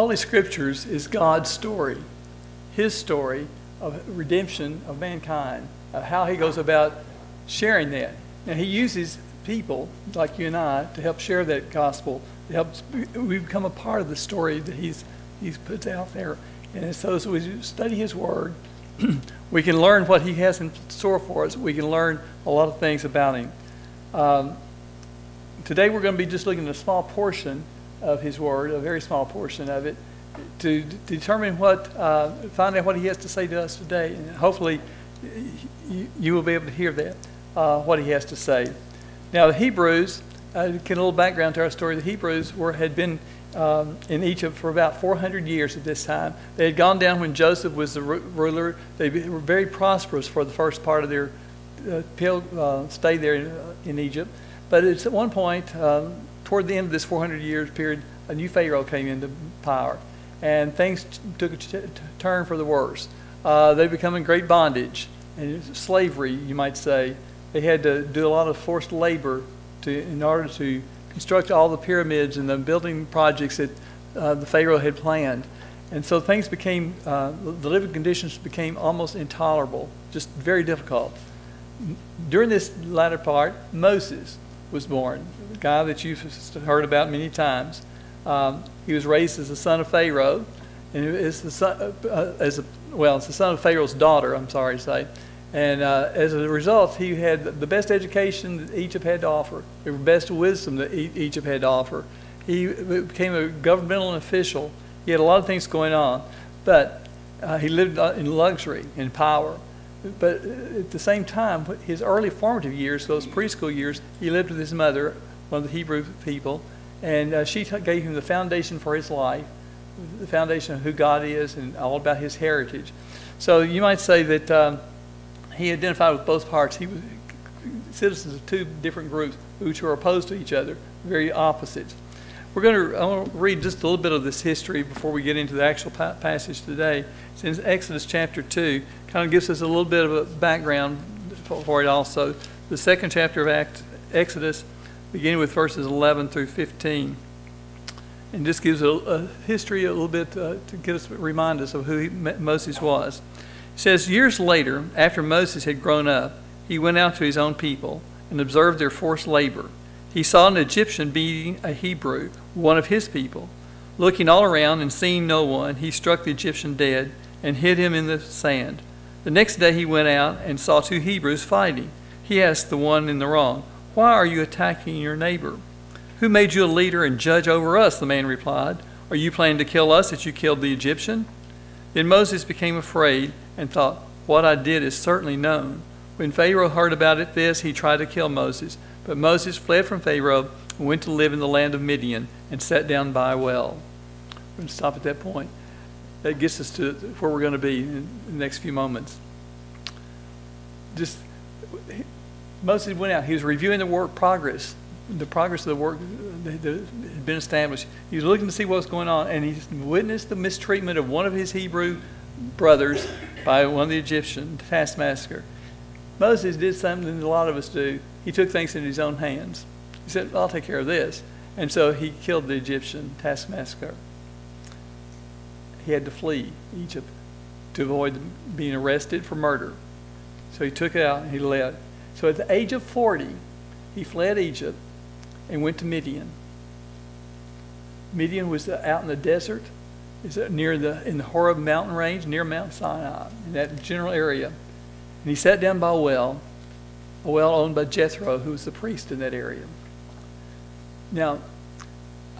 Holy Scriptures is God's story, His story of redemption of mankind, of how He goes about sharing that. Now, He uses people like you and I to help share that gospel, to help we become a part of the story that He's He's put out there. And so as we study His Word, we can learn what He has in store for us. We can learn a lot of things about Him. Um, today we're going to be just looking at a small portion of His Word, a very small portion of it, to determine what, uh, find out what He has to say to us today. And hopefully you, you will be able to hear that, uh, what He has to say. Now, the Hebrews, uh, get a little background to our story. The Hebrews were, had been um, in Egypt for about 400 years at this time. They had gone down when Joseph was the ruler. They were very prosperous for the first part of their uh, uh, stay there in, uh, in, Egypt. But it's at one point, um, toward the end of this 400 years period, a new Pharaoh came into power. And things took a turn for the worse. Uh, they become in great bondage and slavery, you might say. They had to do a lot of forced labor to, in order to construct all the pyramids and the building projects that uh, the Pharaoh had planned. And so things became, uh, the living conditions became almost intolerable, just very difficult. During this latter part, Moses was born, the guy that you've heard about many times. Um, he was raised as the son of Pharaoh, and is the son, uh, as a, well, it's the son of Pharaoh's daughter. I'm sorry to say. And uh, as a result, he had the best education that Egypt had to offer, the best wisdom that Egypt had to offer. He became a governmental official. He had a lot of things going on, but uh, he lived uh, in luxury and power. But at the same time, his early formative years, those preschool years, he lived with his mother, one of the Hebrew people, and uh, she gave him the foundation for his life, the foundation of who God is, and all about his heritage. So you might say that. Um, he identified with both parts. He was citizens of two different groups which were opposed to each other, very opposites. We're going to, I want to read just a little bit of this history before we get into the actual pa passage today. It's in Exodus chapter 2. Kind of gives us a little bit of a background for it also. The second chapter of Act, Exodus, beginning with verses 11 through 15. And just gives a, a history a little bit uh, to get us, remind us of who he, Moses was says, Years later, after Moses had grown up, he went out to his own people and observed their forced labor. He saw an Egyptian beating a Hebrew, one of his people. Looking all around and seeing no one, he struck the Egyptian dead and hid him in the sand. The next day he went out and saw two Hebrews fighting. He asked the one in the wrong, Why are you attacking your neighbor? Who made you a leader and judge over us? The man replied. Are you planning to kill us as you killed the Egyptian? Then Moses became afraid and thought, What I did is certainly known. When Pharaoh heard about it, this, he tried to kill Moses. But Moses fled from Pharaoh and went to live in the land of Midian and sat down by a well. We're going to stop at that point. That gets us to where we're going to be in the next few moments. Just Moses went out. He was reviewing the work progress, the progress of the work that had been established. He was looking to see what was going on, and he witnessed the mistreatment of one of his Hebrew brothers by one of the Egyptian taskmaster. Moses did something that a lot of us do. He took things in his own hands. He said, I'll take care of this. And so he killed the Egyptian taskmaster. He had to flee Egypt to avoid being arrested for murder. So he took it out and he led. So at the age of 40, he fled Egypt and went to Midian. Midian was out in the desert is near the in the Horeb mountain range, near Mount Sinai, in that general area. And he sat down by a well, a well owned by Jethro, who was the priest in that area. Now,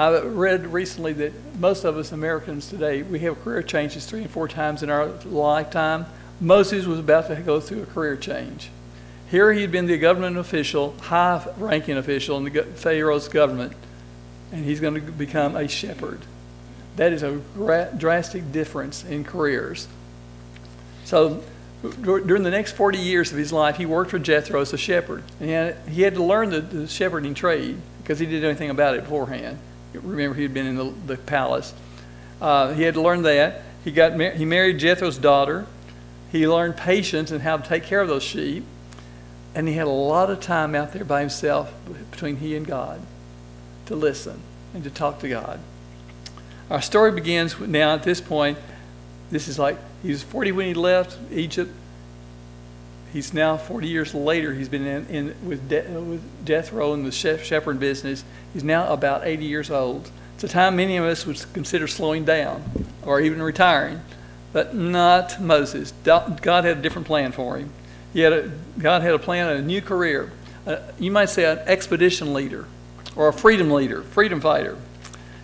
I read recently that most of us Americans today, we have career changes three and four times in our lifetime. Moses was about to go through a career change. Here he had been the government official, high ranking official in the Pharaoh's government, and he's going to become a shepherd. That is a drastic difference in careers. So during the next 40 years of his life, he worked for Jethro as a shepherd. And he had to learn the, the shepherding trade because he didn't know anything about it beforehand. Remember, he had been in the, the palace. Uh, he had to learn that. He, got mar- he married Jethro's daughter. He learned patience and how to take care of those sheep. And he had a lot of time out there by himself between he and God to listen and to talk to God. Our story begins now at this point. This is like he was 40 when he left Egypt. He's now 40 years later. He's been in, in with, de, with Jethro in the shepherd business. He's now about 80 years old. It's a time many of us would consider slowing down or even retiring, but not Moses. God had a different plan for him. He had a, God had a plan, a new career. Uh, you might say an expedition leader or a freedom leader, freedom fighter.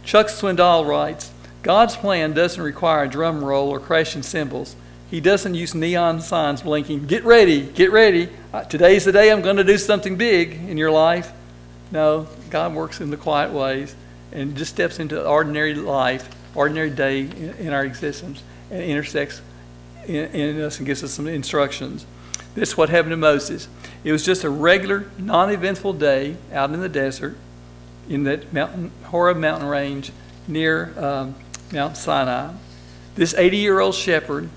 Chuck Swindoll writes God's plan doesn't require a drum roll or crashing cymbals. He doesn't use neon signs blinking, get ready, get ready. Uh, today's the day I'm going to do something big in your life. No, God works in the quiet ways and just steps into ordinary life, ordinary day in, our existence, and intersects in, in us and gives us some instructions. This is what happened to Moses. It was just a regular, non eventful day out in the desert in that mountain, Horeb mountain range near um, Mount Sinai. This 80 year old shepherd,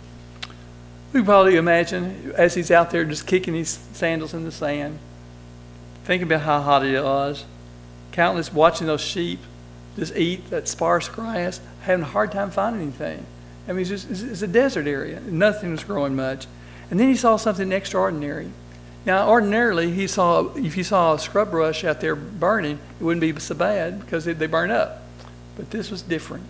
we probably imagine as he's out there just kicking his sandals in the sand, thinking about how hot it was, countless watching those sheep just eat that sparse grass, having a hard time finding anything. I mean, it's, just, it's a desert area. Nothing was growing much. And then he saw something extraordinary. Now, ordinarily, he saw if you saw a scrub brush out there burning, it wouldn't be so bad because they, they burn up. But this was different.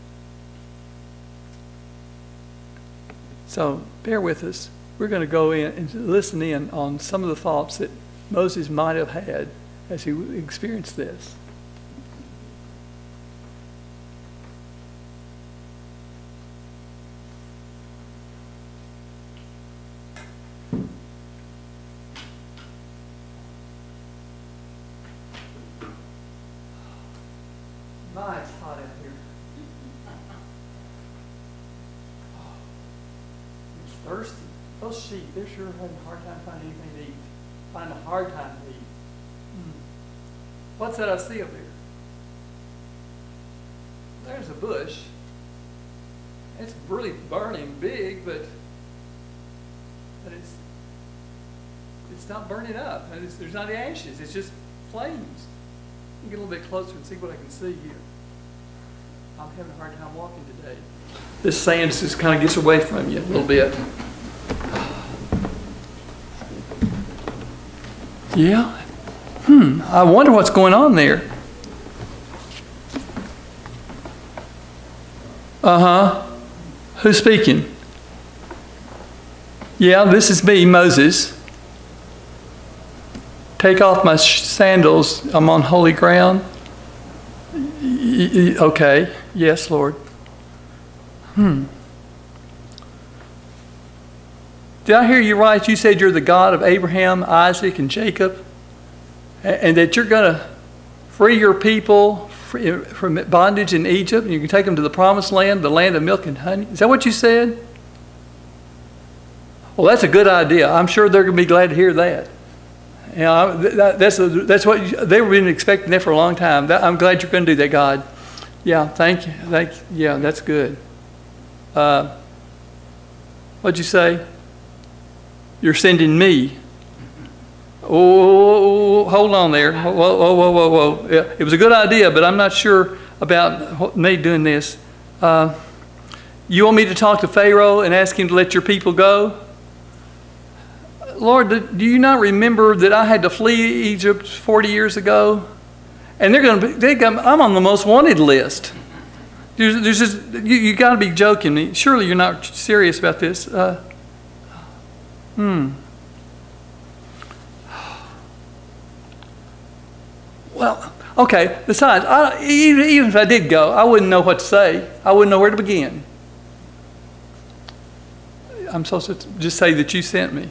So bear with us. We're going to go in and listen in on some of the thoughts that Moses might have had as he experienced this. They're sure having a hard time finding anything to eat. Find a hard time to eat. Hmm. What's that I see up there? There's a bush. It's really burning big, but but it's it's not burning up. there's not ashes. It's just flames. Get a little bit closer and see what I can see here. I'm having a hard time walking today. This sand just kind of gets away from you a little bit. Yeah? Hmm, I wonder what's going on there. Uh huh. Who's speaking? Yeah, this is me, Moses. Take off my sandals. I'm on holy ground. Okay. Yes, Lord. Hmm. Did I hear you right? You said you're the God of Abraham, Isaac, and Jacob, and that you're going to free your people from bondage in Egypt, and you can take them to the promised land, the land of milk and honey. Is that what you said? Well, that's a good idea. I'm sure they're going to be glad to hear that. You know, that's, that's what you, they've been expecting that for a long time. That, I'm glad you're going to do that, God. Yeah, thank you. Thank you. Yeah, that's good. Uh, what'd you say? You're sending me. Oh, hold on there. Whoa, whoa, whoa, whoa, whoa. It was a good idea, but I'm not sure about me doing this. Uh, you want me to talk to Pharaoh and ask him to let your people go? Lord, do you not remember that I had to flee Egypt 40 years ago? And they're going to be, they I'm on the most wanted list. There's, there's just, you, you got to be joking me. Surely you're not serious about this. Uh, Hmm. Well, okay, besides, I, even, if I did go, I wouldn't know what to say. I wouldn't know where to begin. I'm supposed to just say that you sent me.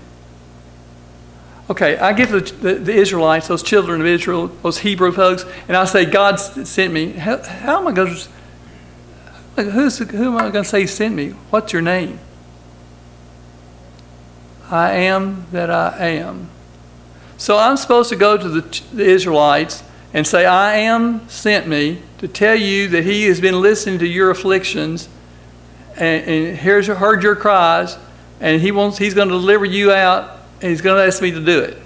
Okay, I give the, the, the, Israelites, those children of Israel, those Hebrew folks, and I say, God sent me. How, how am I going to, who's, who am I going to say sent me? What's your name? I am that I am. So I'm supposed to go to the, the Israelites and say, I am sent me to tell you that he has been listening to your afflictions and, and heard your cries, and he wants, he's going to deliver you out, and he's going to ask me to do it.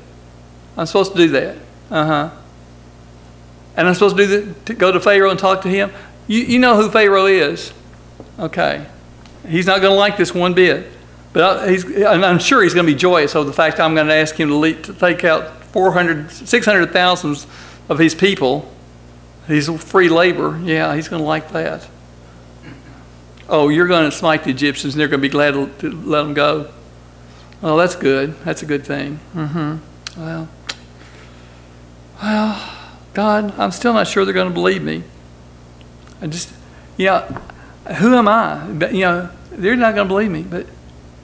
I'm supposed to do that. Uh huh. And I'm supposed to do the, to go to Pharaoh and talk to him. You, you know who Pharaoh is. Okay. He's not going to like this one bit. But he's, I'm sure he's going to be joyous over the fact I'm going to ask him to, lead, to take out 400, 600,000 of his people. He's free labor. Yeah, he's going to like that. Oh, you're going to smite the Egyptians and they're going to be glad to, to let them go. Well, that's good. That's a good thing. Mm-hmm. Well, well, God, I'm still not sure they're going to believe me. I just, you know, who am I? You know, they're not going to believe me, but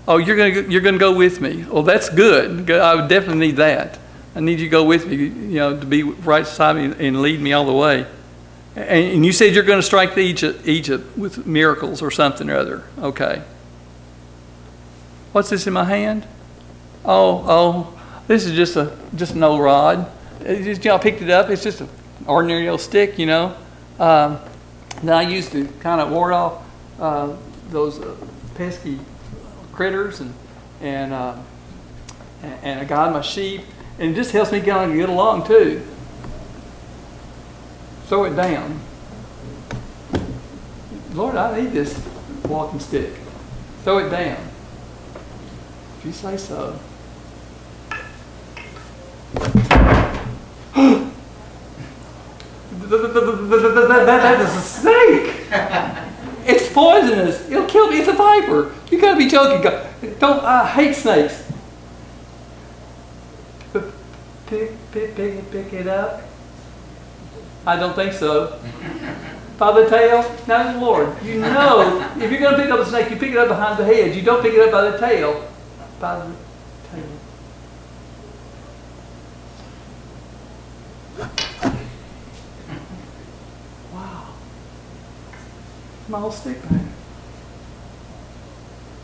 oh, you're going you're to go with me. Well, that's good. I would definitely need that. I need you to go with me, you know, to be right beside me and lead me all the way. And you said you're going to strike Egypt, Egypt with miracles or something or other. Okay. What's this in my hand? Oh, oh, this is just a just an old rod. Just, you know, I picked it up. It's just an ordinary old stick, you know. Um, that I used to kind of ward off uh, those uh, pesky critters and and uh, and I guide my sheep, and it just helps me kind of get along too. Throw it down. Lord, I need this walking stick. Throw it down. If you say so. that is a snake. Poisonous. It'll kill me. It's a viper. You gotta be joking. Don't. I hate snakes. Pick, pick, pick, pick it up. I don't think so. By the tail? Now, Lord, you know, if you're to pick up a snake, you pick it up behind the head. You don't pick it up by the tail. By the tail. Wow. Whole stick back.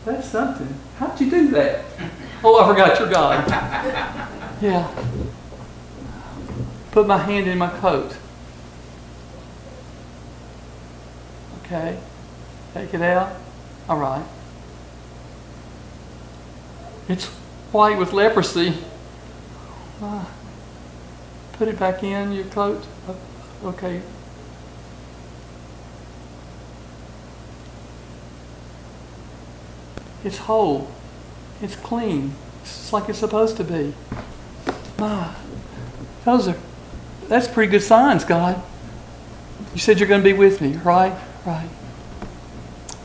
That's something. How'd you do that? Oh, I forgot you're God. Yeah. Put my hand in my coat. Okay. Take it out. All right. It's white with leprosy. Uh, put it back in your coat. Okay. It's whole. It's clean. It's like it's supposed to be. My, those are, that's pretty good signs, God. You said you're going to be with me, right? Right.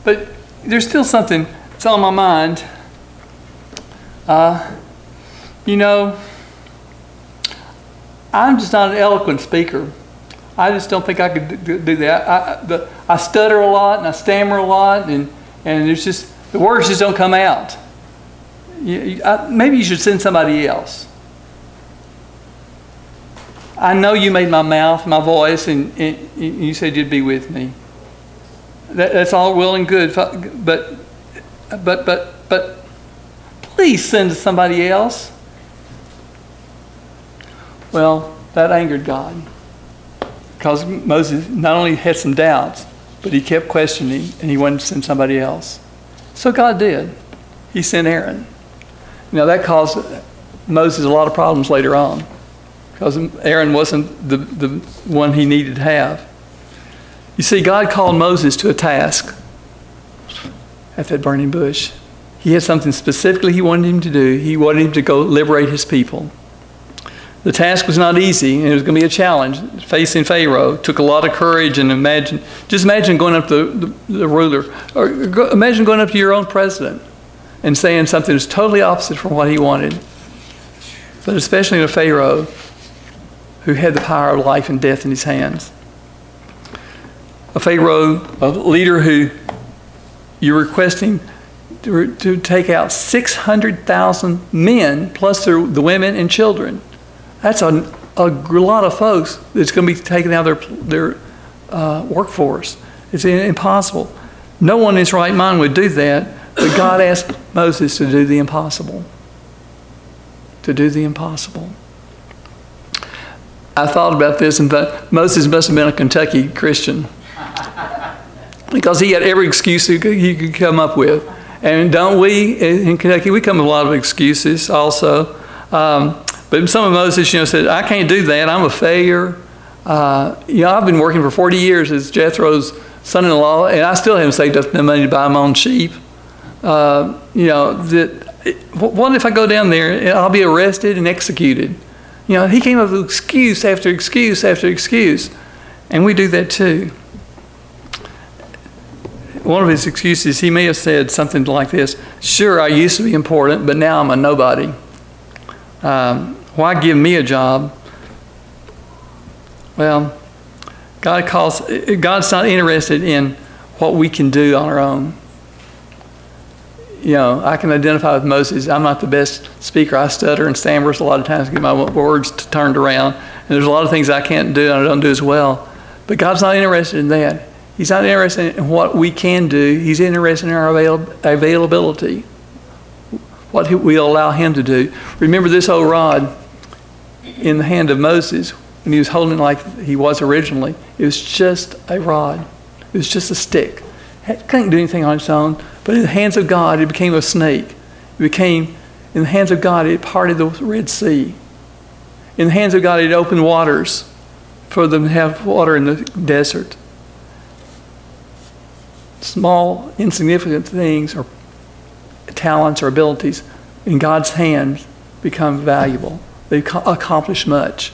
But there's still something that's on my mind. Uh, you know, I'm just not an eloquent speaker. I just don't think I could do that. I, the, I stutter a lot and I stammer a lot, and, and there's just, the words just don't come out. You, I, maybe you should send somebody else. I know you made my mouth, my voice, and, and you said you'd be with me. That, that's all well and good, but, but, but, but, please send somebody else. Well, that angered God because Moses not only had some doubts, but he kept questioning and he wanted to send somebody else. So God did. He sent Aaron. Now that caused Moses a lot of problems later on because Aaron wasn't the, the one he needed to have. You see, God called Moses to a task at that burning bush. He had something specifically he wanted him to do. He wanted him to go liberate his people. The task was not easy, and it was going to be a challenge. Facing Pharaoh took a lot of courage, and imagine, just imagine going up to the, the, the ruler, or go, imagine going up to your own president and saying something that's totally opposite from what he wanted. But especially to Pharaoh, who had the power of life and death in his hands a Pharaoh, a leader who you're requesting to, to take out 600,000 men plus the women and children. That's a, a lot of folks that's going to be taken out of their, their uh, workforce. It's impossible. No one in his right mind would do that, but God asked Moses to do the impossible. To do the impossible. I thought about this and thought Moses must have been a Kentucky Christian because he had every excuse he could, he could come up with. And don't we in Kentucky, we come with a lot of excuses also. Um, but some of Moses, you know, said, I can't do that. I'm a failure. Uh, you know, I've been working for 40 years as Jethro's son-in-law, and I still haven't saved up the money to buy my own sheep. Uh, you know, that, what if I go down there and I'll be arrested and executed? You know, he came up with excuse after excuse after excuse, and we do that too. One of his excuses, he may have said something like this Sure, I used to be important, but now I'm a nobody. Um, why give me a job? Well, God calls, God's not interested in what we can do on our own. You know, I can identify with Moses. I'm not the best speaker. I stutter and stammer a lot of times get my words turned around. And there's a lot of things I can't do and I don't do as well. But God's not interested in that. He's not interested in what we can do. He's interested in our avail- availability, what we'll allow Him to do. Remember this old rod in the hand of Moses when he was holding it like he was originally. It was just a rod. It was just a stick. It couldn't do anything on its own. But in the hands of God, it became a snake. It became, in the hands of God, it parted the Red Sea. In the hands of God, it opened waters for them to have water in the desert small, insignificant things or talents or abilities in God's hands become valuable. They accomplish much.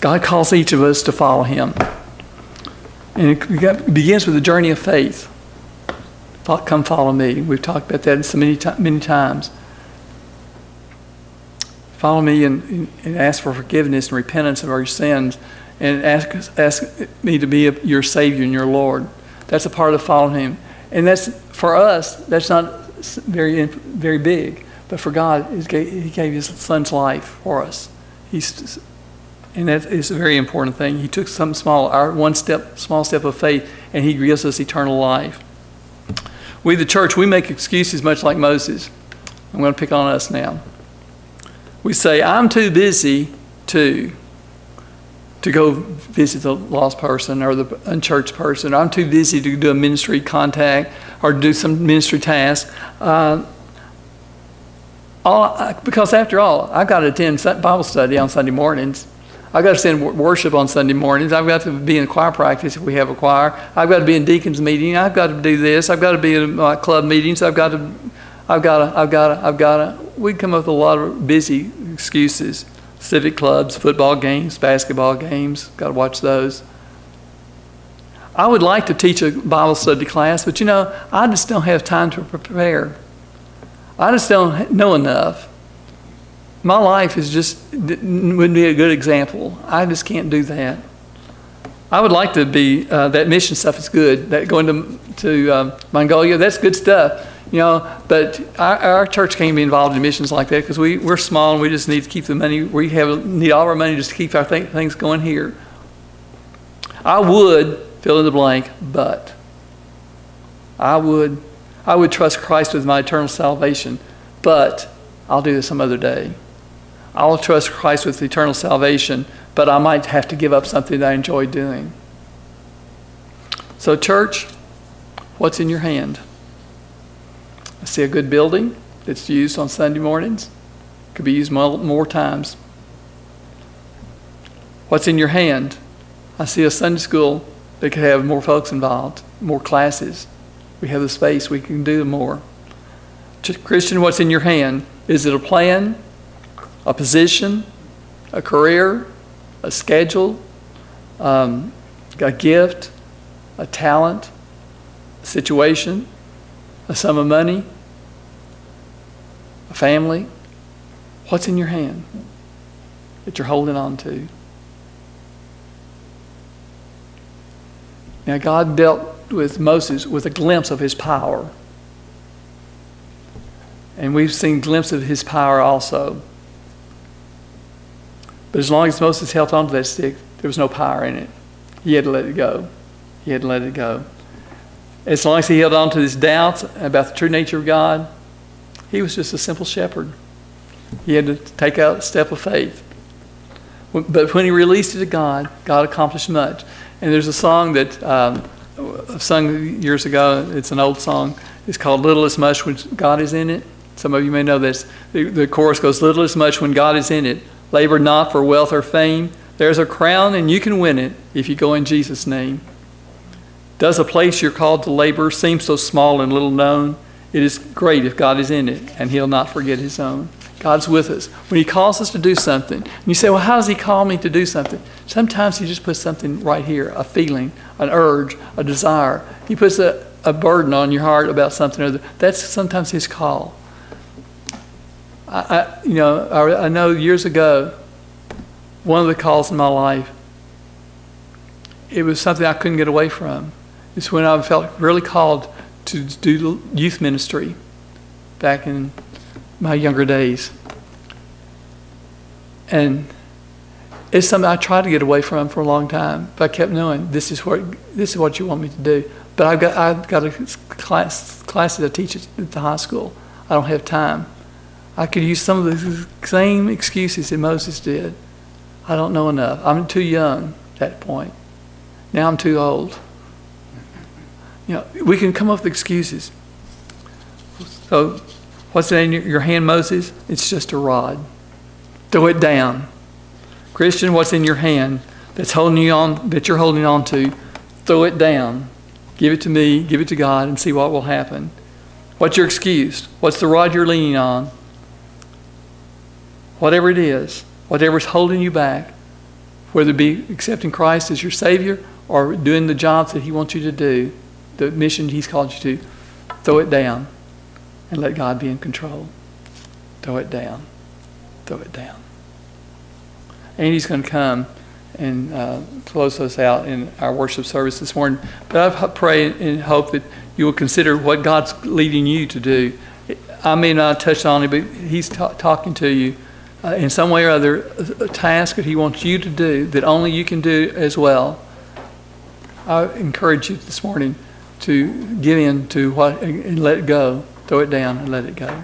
God calls each of us to follow Him. And it begins with the journey of faith. Come follow me. We've talked about that so many, many times. Follow me and, and ask for forgiveness and repentance of our sins and ask, ask me to be your Savior and your Lord. That's a part of following Him. And that's, for us, that's not very, very big. But for God, He gave His Son's life for us. He's, and that is a very important thing. He took some small, our one step, small step of faith, and He gives us eternal life. We, the church, we make excuses much like Moses. I'm going to pick on us now. We say, I'm too busy to to go visit the lost person or the unchurched person. I'm too busy to do a ministry contact or do some ministry task. Uh, all, because after all, I've got to attend Bible study on Sunday mornings. I've got to attend worship on Sunday mornings. I've got to be in choir practice if we have a choir. I've got to be in deacons meeting. I've got to do this. I've got to be in my club meetings. I've got to, I've got to, I've got to, I've got to. We come up with a lot of busy excuses civic clubs, football games, basketball games. Got to watch those. I would like to teach a Bible study class, but you know, I just don't have time to prepare. I just don't know enough. My life is just wouldn't be a good example. I just can't do that. I would like to be uh, that mission stuff is good. That going to to um, Mongolia, that's good stuff. You know, but our, our church can't be involved in missions like that because we, we're small and we just need to keep the money. We have need all our money just to keep our th- things going here. I would fill in the blank, but I would I would trust Christ with my eternal salvation, but I'll do this some other day. I'll trust Christ with eternal salvation, but I might have to give up something that I enjoy doing. So, church, what's in your hand? I see a good building that's used on Sunday mornings. Could be used more, times. What's in your hand? I see a Sunday school that could have more folks involved, more classes. We have the space, we can do more. Christian, what's in your hand? Is it a plan, a position, a career, a schedule, um, a gift, a talent, a situation? A sum of money, a family? What's in your hand that you're holding on to? Now, God dealt with Moses with a glimpse of his power. And we've seen glimpses of his power also. But as long as Moses held onto that stick, there was no power in it. He had to let it go. He had to let it go. As long as he held on to his doubts about the true nature of God, he was just a simple shepherd. He had to take out a step of faith. But when he released it to God, God accomplished much. And there's a song that um, I've sung years ago. It's an old song. It's called Little as Much When God is in it. Some of you may know this. The, the chorus goes, Little as much when God is in it. Labor not for wealth or fame. There's a crown, and you can win it if you go in Jesus' name. Does a place you're called to labor seem so small and little known? It is great if God is in it, and He'll not forget His own. God's with us. When He calls us to do something, and you say, Well, how does He call me to do something? Sometimes He just puts something right here a feeling, an urge, a desire. He puts a, a burden on your heart about something or other. That's sometimes His call. I, you know, I, I know years ago, one of the calls in my life, it was something I couldn't get away from. It's when I felt really called to do youth ministry back in my younger days. And it's something I tried to get away from for a long time, but I kept knowing this is what this is what you want me to do. But I've got I've got a class classes I teach at the high school. I don't have time. I could use some of the same excuses that Moses did. I don't know enough. I'm too young at that point. Now I'm too old. You know, we can come up with excuses. So, what's in your hand, Moses? It's just a rod. Throw it down. Christian, what's in your hand that's holding you on, that you're holding on to? Throw it down. Give it to me, give it to God, and see what will happen. What's your excuse? What's the rod you're leaning on? Whatever it is, whatever's holding you back, whether it be accepting Christ as your Savior or doing the jobs that He wants you to do, the mission He's called you to, throw it down and let God be in control. Throw it down. Throw it down. Andy's going to come and uh, close us out in our worship service this morning. But I pray and hope that you will consider what God's leading you to do. I may not touch on it, but He's ta- talking to you uh, in some way or other, a task that He wants you to do that only you can do as well. I encourage you this morning to give in to what and let it go, throw it down and let it go.